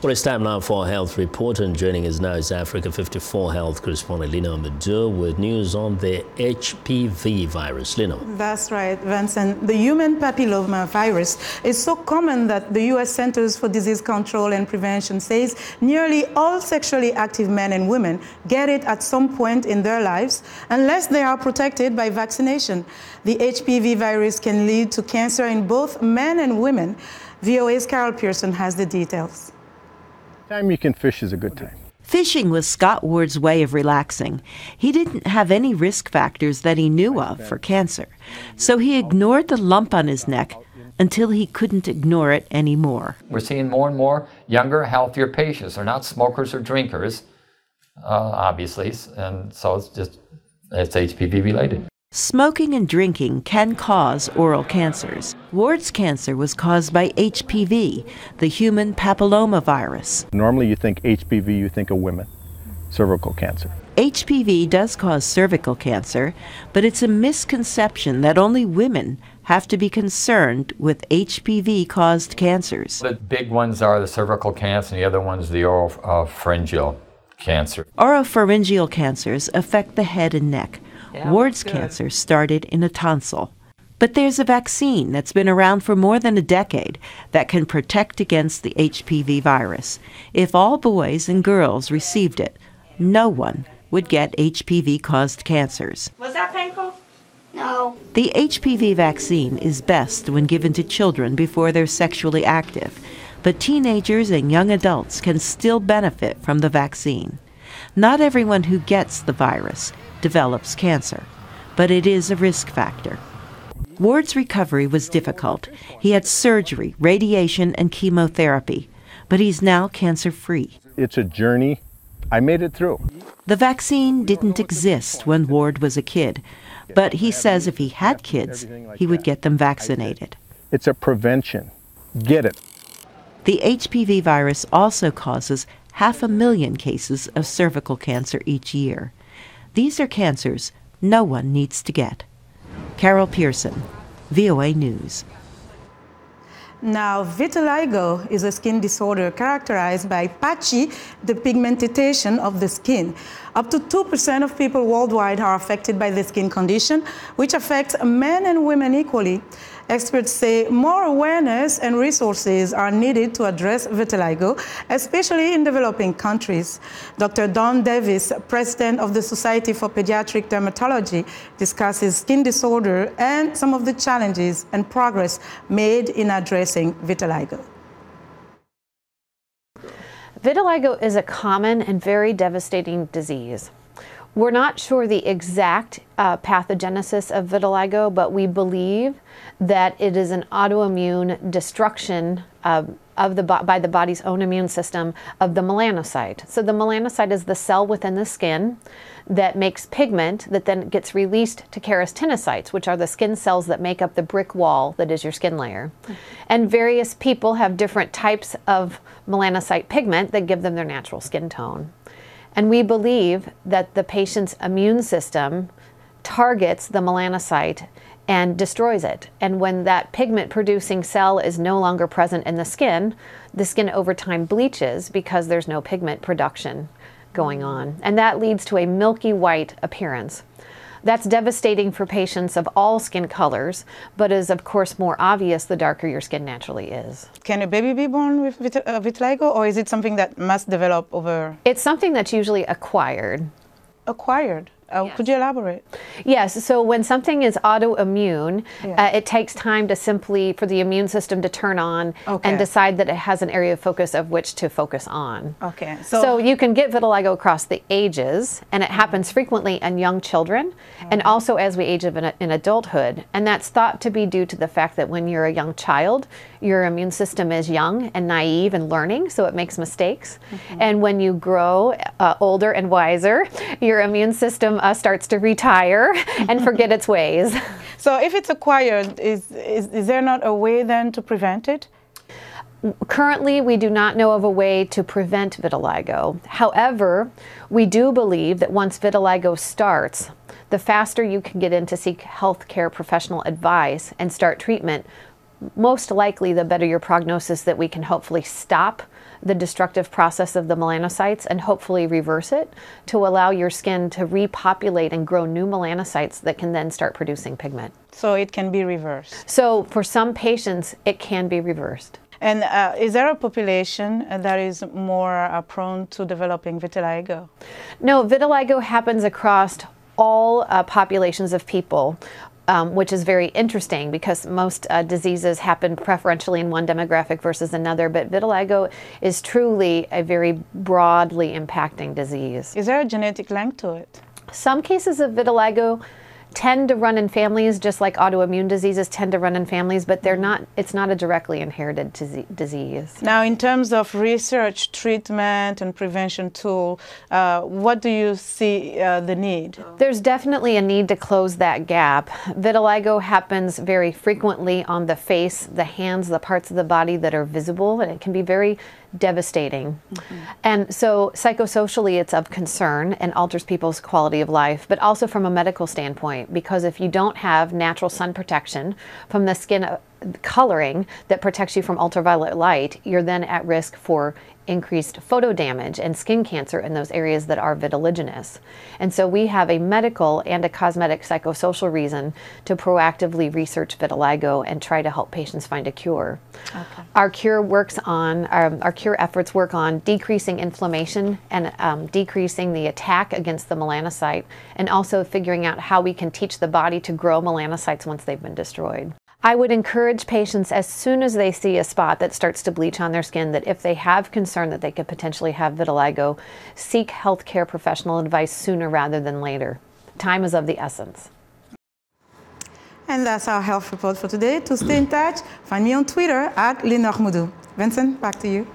Well, it's time now for a health report, and joining us now is Africa 54 health correspondent Linord Moudou with news on the HPV virus. Linord. That's right, Vincent. The human papilloma virus is so common that the U.S. Centers for Disease Control and Prevention says nearly all sexually active men and women get it at some point in their lives unless they are protected by vaccination. The HPV virus can lead to cancer in both men and women. VOA's Carol Pearson has the details. Time you can fish is a good time. Fishing was Scott Ward's way of relaxing. He didn't have any risk factors that he knew of for cancer, so he ignored the lump on his neck until he couldn't ignore it anymore. We're seeing more and more younger, healthier patients. They're not smokers or drinkers, uh, obviously, and so it's just it's HPV related. Smoking and drinking can cause oral cancers. Ward's cancer was caused by HPV, the human papillomavirus. Normally, you think HPV, you think of women, cervical cancer. HPV does cause cervical cancer, but it's a misconception that only women have to be concerned with HPV caused cancers. The big ones are the cervical cancer, and the other one's the oropharyngeal cancer. Oropharyngeal cancers affect the head and neck. Yeah, Ward's cancer started in a tonsil. But there's a vaccine that's been around for more than a decade that can protect against the HPV virus. If all boys and girls received it, no one would get HPV caused cancers. Was that painful? No. The HPV vaccine is best when given to children before they're sexually active, but teenagers and young adults can still benefit from the vaccine. Not everyone who gets the virus develops cancer, but it is a risk factor. Ward's recovery was difficult. He had surgery, radiation, and chemotherapy, but he's now cancer free. It's a journey. I made it through. The vaccine didn't exist when Ward was a kid, but he says if he had kids, he would get them vaccinated. It's a prevention. Get it. The HPV virus also causes half a million cases of cervical cancer each year. These are cancers no one needs to get. Carol Pearson, VOA News. Now, vitiligo is a skin disorder characterized by patchy depigmentation of the skin. Up to 2% of people worldwide are affected by the skin condition, which affects men and women equally. Experts say more awareness and resources are needed to address vitiligo, especially in developing countries. Dr. Dawn Davis, president of the Society for Pediatric Dermatology, discusses skin disorder and some of the challenges and progress made in addressing vitiligo. Vitiligo is a common and very devastating disease. We're not sure the exact uh, pathogenesis of vitiligo, but we believe that it is an autoimmune destruction of the by the body's own immune system of the melanocyte. So the melanocyte is the cell within the skin that makes pigment that then gets released to keratinocytes, which are the skin cells that make up the brick wall that is your skin layer. Mm-hmm. And various people have different types of melanocyte pigment that give them their natural skin tone. And we believe that the patient's immune system targets the melanocyte and destroys it. And when that pigment producing cell is no longer present in the skin, the skin over time bleaches because there's no pigment production going on. And that leads to a milky white appearance. That's devastating for patients of all skin colors, but is of course more obvious the darker your skin naturally is. Can a baby be born with vit- uh, vitiligo, or is it something that must develop over? It's something that's usually acquired. Acquired. Oh, yes. Could you elaborate? Yes. So when something is autoimmune, yeah. uh, it takes time to simply for the immune system to turn on okay. and decide that it has an area of focus of which to focus on. Okay. So, so you can get vitiligo across the ages, and it happens frequently in young children, mm-hmm. and also as we age in, in adulthood. And that's thought to be due to the fact that when you're a young child, your immune system is young and naive and learning, so it makes mistakes. Mm-hmm. And when you grow uh, older and wiser, your immune system uh, starts to retire and forget its ways. So if it's acquired, is, is, is there not a way then to prevent it? Currently, we do not know of a way to prevent vitiligo. However, we do believe that once vitiligo starts, the faster you can get in to seek healthcare professional advice and start treatment, most likely the better your prognosis that we can hopefully stop the destructive process of the melanocytes and hopefully reverse it to allow your skin to repopulate and grow new melanocytes that can then start producing pigment. So it can be reversed. So for some patients, it can be reversed. And uh, is there a population that is more uh, prone to developing vitiligo? No, vitiligo happens across all uh, populations of people. Um, which is very interesting because most uh, diseases happen preferentially in one demographic versus another, but vitiligo is truly a very broadly impacting disease. Is there a genetic link to it? Some cases of vitiligo tend to run in families just like autoimmune diseases tend to run in families but they're not it's not a directly inherited disease now in terms of research treatment and prevention tool uh, what do you see uh, the need there's definitely a need to close that gap vitiligo happens very frequently on the face the hands the parts of the body that are visible and it can be very devastating. Mm-hmm. And so, psychosocially, it's of concern and alters people's quality of life, but also from a medical standpoint, because if you don't have natural sun protection from the skin coloring that protects you from ultraviolet light, you're then at risk for increased photo damage and skin cancer in those areas that are vitiliginous. And so we have a medical and a cosmetic psychosocial reason to proactively research vitiligo and try to help patients find a cure. Okay. Our cure works on, um, our cure efforts work on decreasing inflammation and um, decreasing the attack against the melanocyte and also figuring out how we can teach the body to grow melanocytes once they've been destroyed. I would encourage patients as soon as they see a spot that starts to bleach on their skin that if they have concern that they could potentially have vitiligo, seek healthcare professional advice sooner rather than later. Time is of the essence. And that's our health report for today. To stay in touch, find me on Twitter at Linord Vincent, back to you.